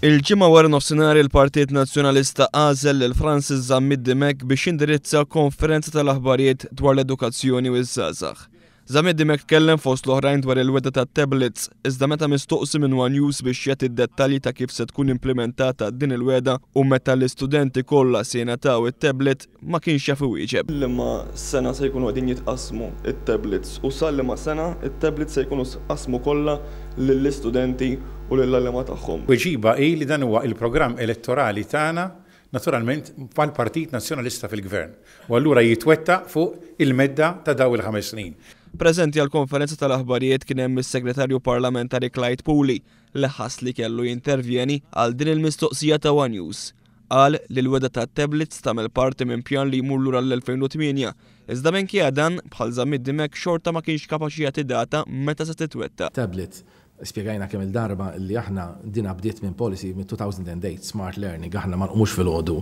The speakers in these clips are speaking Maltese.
Il-Ġimgħa wara nofsinhar il-Partit Nazzjonalista għażel lil Francis Zammit Dimech biex jindirizza konferenza tal-aħbarijiet dwar l-edukazzjoni u ż-żgħażagħ. Zammit Dimech tkellem fost l-oħrajn dwar il-weda tat-tablets, iżda meta mistoqsi minn One News biex jagħti d-dettalji ta' kif se tkun implimentata din il-wegħda u meta l-istudenti kollha se jingħataw it-tablet, ma kienx jaf iwieġeb. Liema sena se jkunu qegħdin jitqassmu t-tablets u sa liema sena t-tablets se jkunu stqassmu kollha lill-istudenti u lill-għalliema tagħhom. Tweġiba hi li dan huwa l-programm elettorali tagħna, naturalment mal-Partit Nazzjonalista fil-Gvern, u allura jitwettaq fuq il-medda ta' dawn il-ħames snin. Preżenti għall-konferenza tal-aħbarijiet kien hemm is-Segretarju Parlamentari Clyde Puli li ħass li kellu jintervjeni għal din il-mistoqsija ta' one News. qal li l-wegħda tat-tablets tagħmel parti minn pjan li jmur lura l-2008, iżda minkejja dan, bħal Zammit Dimech xorta ma kienx kapaċi jagħti data meta se titwettaq. Tablets, spjegajna kemm il-darba li aħna dina bdiet minn policy mit-2008, smart learning, aħna ma nqumux filgħodu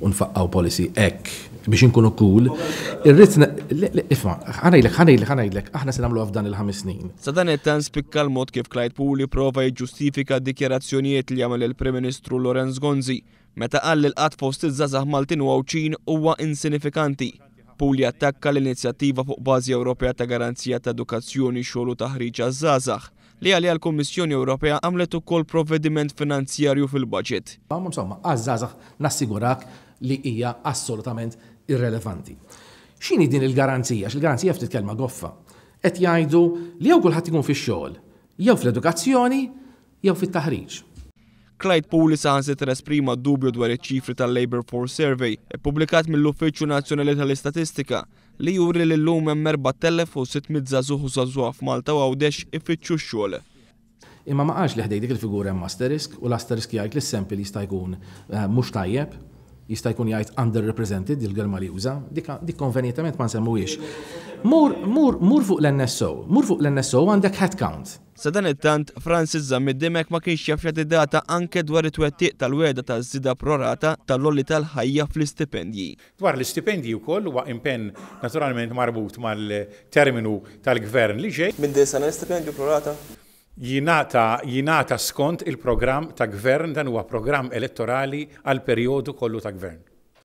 u nfaqqgħu policy hekk Biex inkunu cool, irrid ifma, ħa ngħidlek, ħa ngħidlek, ħa ngħidlek, aħna se nagħmluha f'dan il-ħames snin. Sadanettan spikka l-mod kif Clyde Puli prova jiġġustifika d-dikjarazzjonijiet li għamel il-Prim Ministru Lawrence Gonzi meta qal li l-qgħad fost iż-żgħażagħ Maltin u Għawdxin huwa insinifikanti. Puli attakka l-inizjattiva fuq bażi Ewropea ta' garanzija ta' edukazzjoni, xogħol u taħriġ għaż-żgħażagħ, li għaliha l-Kummissjoni Ewropea għamlet ukoll provvediment finanzjarju fil-baġit. Insomma, għaż-żgħażagħ nassigurak li hija assolutament irrelevanti. X'inhi din il-garanzija? Għax il-garanzija ftit kelma goffa. Qed jgħidu li jew kulħadd ikun fix-xogħol, jew fl-edukazzjoni, jew fit-taħriġ. Clyde Puli saħansitra esprima d-dubju dwar iċ-ċifri tal-Labour Force Survey, ippubblikat mill-Uffiċċju Nazzjonali tal-Istatistika, li juri li llum hemm 4,600 żagħżugħ u żagħżugħa f'Malta u Għawdex ifittxu x-xogħol. Imma ma qalx li ħdejn dik il-figura hemm asterisk u l-asterisk jgħid li s-sample jista' jkun mhux tajjeb, jista' jkun jgħid underrepresented, dik il-kelma li uża, dik konvenjentament ma nsemmuhiex. Mur, mur, mur fuq l-NSO, mur fuq l-NSO u għandek headcount. Sadanittant, Francis Zammit Dimech ma kienx jaf jagħti data anke dwar it-twettiq tal-wegħda taż-żieda pro rata tal-għoli tal-ħajja fl-istipendji. Dwar l-istipendji wkoll huwa impenn naturalment marbut mal-terminu tal-Gvern li ġej. Minn din is-sena l-istipendju pro rata. Jingħata jingħata skont il-programm ta' Gvern, dan huwa programm elettorali għall-perjodu kollu ta' Gvern.